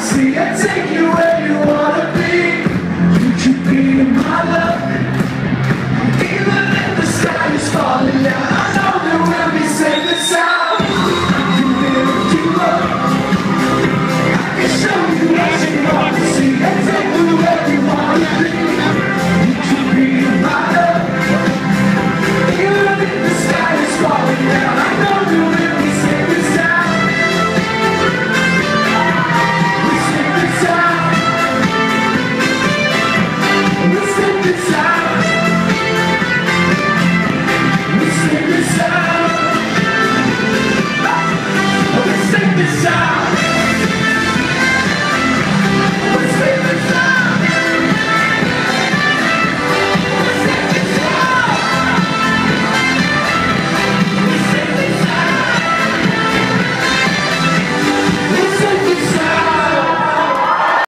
see it, take it.